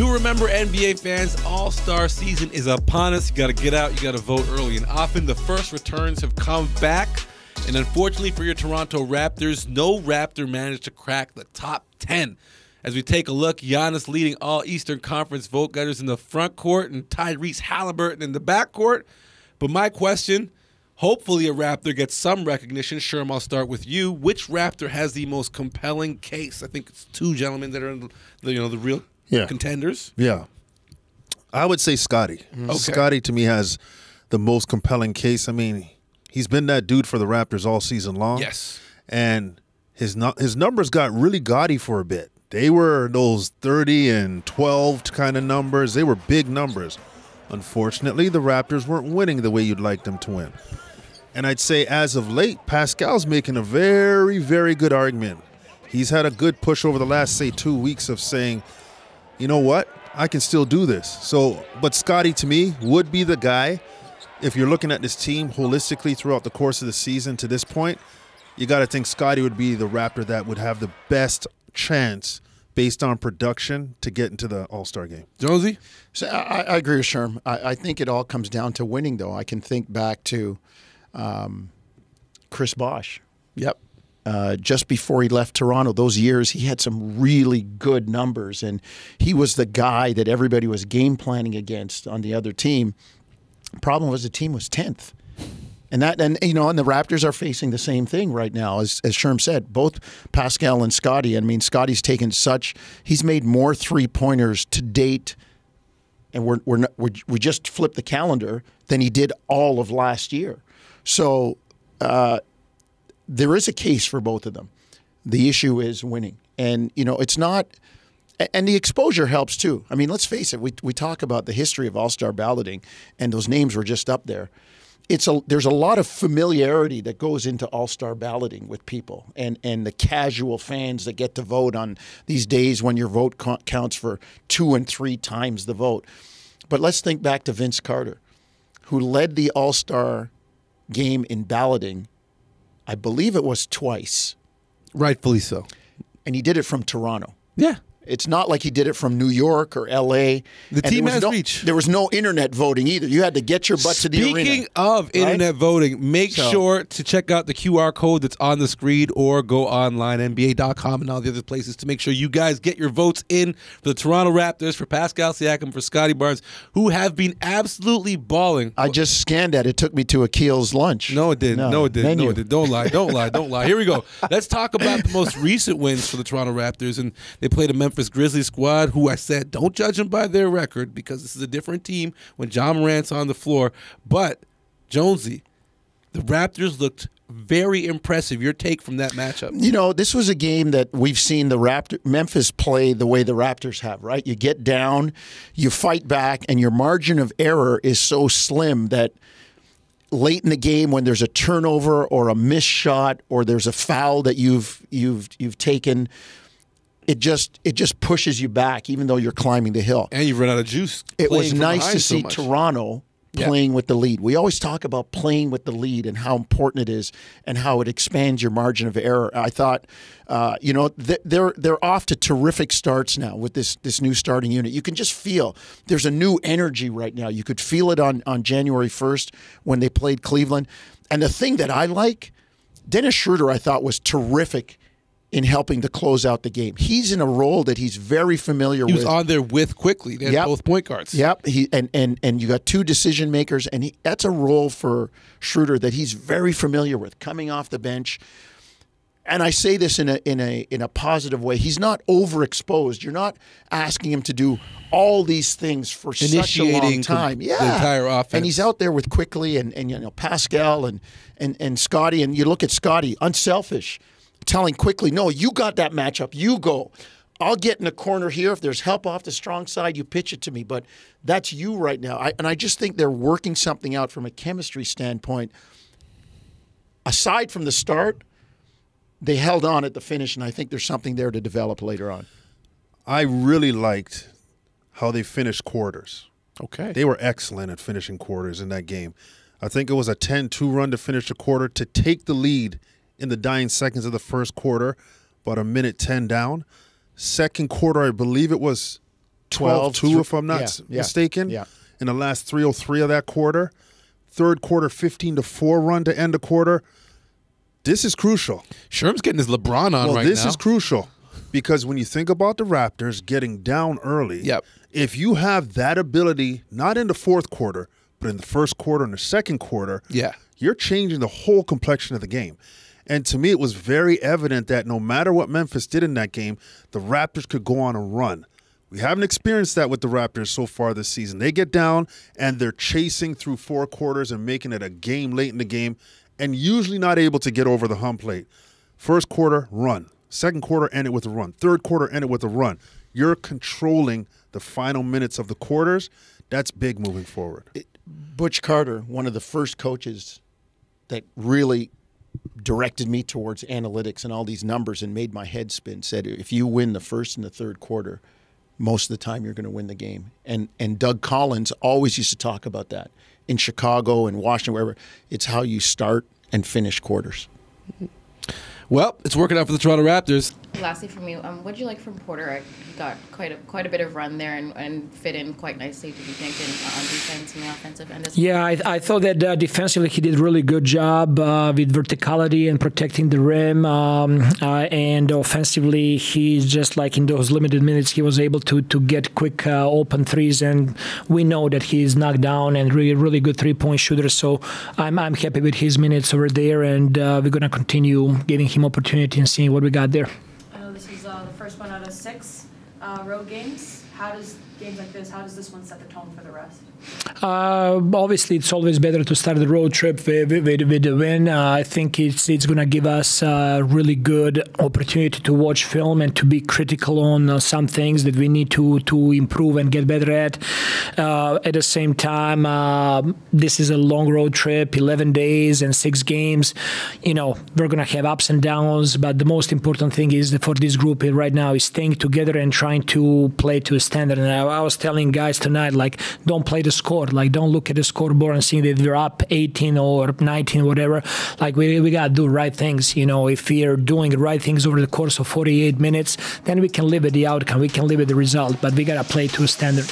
Do remember, NBA fans, All Star season is upon us. You got to get out, you got to vote early. And often the first returns have come back. And unfortunately for your Toronto Raptors, no Raptor managed to crack the top 10. As we take a look, Giannis leading all Eastern Conference vote getters in the front court and Tyrese Halliburton in the back court. But my question hopefully a Raptor gets some recognition. Sherm, I'll start with you. Which Raptor has the most compelling case? I think it's two gentlemen that are in the, you know, the real Yeah. contenders. Yeah. I would say mm-hmm. Scottie. Okay. Scottie to me has the most compelling case. I mean, he's been that dude for the Raptors all season long. Yes. And his his numbers got really gaudy for a bit. They were those 30 and 12 kind of numbers. They were big numbers. Unfortunately, the Raptors weren't winning the way you'd like them to win. And I'd say as of late, Pascal's making a very, very good argument. He's had a good push over the last, say, two weeks of saying, you know what? I can still do this. So, but Scottie to me would be the guy. If you're looking at this team holistically throughout the course of the season to this point, you got to think Scottie would be the Raptor that would have the best chance based on production to get into the All Star game. Jonesy? So I, I agree with Sherm. I, I think it all comes down to winning, though. I can think back to um, Chris Bosh. Yep. Uh, just before he left Toronto, those years he had some really good numbers, and he was the guy that everybody was game planning against on the other team. Problem was the team was tenth, and that and you know, and the Raptors are facing the same thing right now, as as Sherm said. Both Pascal and Scottie. I mean, Scottie's taken such he's made more three pointers to date and we're we're, not, we're we just flipped the calendar than he did all of last year. So uh, there is a case for both of them. The issue is winning, and you know it's not. And the exposure helps too. I mean, let's face it. We we talk about the history of All Star balloting, and those names were just up there. It's a there's a lot of familiarity that goes into All Star balloting with people, and and the casual fans that get to vote on these days when your vote co- counts for two and three times the vote. But let's think back to Vince Carter, who led the All Star game in balloting. I believe it was twice, Rightfully so. and he did it from Toronto. Yeah. It's not like he did it from New York or L.A. The And team there was has no, reach. There was no internet voting either. You had to get your butt to the arena. Speaking of internet voting, make So- sure to check out the QR code that's on the screen or go online, NBA.com and all the other places to make sure you guys get your votes in for the Toronto Raptors, for Pascal Siakam, for Scottie Barnes, who have been absolutely balling. I just scanned that. It took me to Akil's lunch. No, it didn't. No, it didn't. No, it didn't. Don't lie. Don't lie. Don't lie. Here we go. Let's talk about the most recent wins for the Toronto Raptors. And they played a Memphis Grizzlies squad who I said, don't judge them by their record because this is a different team when Ja Morant's on the floor. But, Jonesy, the Raptors looked very impressive. Your take from that matchup. You know, this was a game that we've seen the Raptor Memphis play the way the Raptors have, right? You get down, you fight back, and your margin of error is so slim that late in the game when there's a turnover or a missed shot or there's a foul that you've you've you've taken, it just it just pushes you back even though you're climbing the hill. And you run out of juice. It was nice to see much. Toronto Yeah. playing with the lead. We always talk about playing with the lead and how important it is and how it expands your margin of error. I thought, uh, you know, th- they're they're off to terrific starts now with this this new starting unit. You can just feel there's a new energy right now. You could feel it on on January 1st when they played Cleveland. And the thing that I like, Dennis Schroeder, I thought was terrific in helping to close out the game. He's in a role that he's very familiar with. He was with. on there with Quickley. They had Yep. both point guards. Yep, he and and and you got two decision makers, and he, that's a role for Schroeder that he's very familiar with, coming off the bench. And I say this in a in a in a positive way. He's not overexposed. You're not asking him to do all these things for such a Initiating long time. the Yeah, entire offense. And he's out there with Quickley and and you know Pascal and and and Scottie. And you look at Scottie, unselfish, telling Quickley, no, you got that matchup. You go. I'll get in the corner here. If there's help off the strong side, you pitch it to me. But that's you right now. I, and I just think they're working something out from a chemistry standpoint. Aside from the start, they held on at the finish, and I think there's something there to develop later on. I really liked how they finished quarters. Okay. They were excellent at finishing quarters in that game. I think it was a 10 2 run to finish the quarter to take the lead in the dying seconds of the first quarter, about a minute 10 down. Second quarter, I believe it was 12 2, if I'm not yeah, yeah, mistaken, yeah. in the last 303 of that quarter. Third quarter, 15 to 4 run to end the quarter. This is crucial. Sherm's getting his LeBron on Well, right this now. is crucial because when you think about the Raptors getting down early, Yep. if you have that ability, not in the fourth quarter, but in the first quarter and the second quarter, Yeah. you're changing the whole complexion of the game. And to me, it was very evident that no matter what Memphis did in that game, the Raptors could go on a run. We haven't experienced that with the Raptors so far this season. They get down and they're chasing through four quarters and making it a game late in the game and usually not able to get over the hump plate. First quarter, run. Second quarter, end it with a run. Third quarter, end it with a run. You're controlling the final minutes of the quarters. That's big moving forward. Butch Carter, one of the first coaches that really directed me towards analytics and all these numbers and made my head spin, said if you win the first and the third quarter, most of the time you're going to win the game. And and Doug Collins always used to talk about that in Chicago and Washington, wherever. It's how you start and finish quarters. Well, it's working out for the Toronto Raptors. Lastly, from you, um, what did you like from Porter? I- He got quite a quite a bit of run there and, and fit in quite nicely. Did you think in, on defense and the offensive end? As well? Yeah, I, I thought that uh, defensively he did really good job uh, with verticality and protecting the rim, um, uh, and offensively he's just like in those limited minutes he was able to to get quick uh, open threes, and we know that he's knocked down and really really good three point shooter. So I'm I'm happy with his minutes over there, and uh, we're gonna continue giving him opportunity and seeing what we got there. I know this is uh, the first one out of six uh, road games. How does games like this? How does this one set the tone for the rest? Uh, obviously, it's always better to start the road trip with, with, with a win. Uh, I think it's it's going to give us a really good opportunity to watch film and to be critical on uh, some things that we need to to improve and get better at. Uh, at the same time, uh, this is a long road trip, 11 days and six games. You know, we're going to have ups and downs, but the most important thing is for this group right now is staying together and trying to play to a standard. And I, I was telling guys tonight, like, don't play the score. Like, don't look at the scoreboard and see that we're up 18 or 19, whatever. Like, we, we got to do right things. You know, if we're doing the right things over the course of 48 minutes, then we can live with the outcome. We can live with the result, but we got to play to a standard.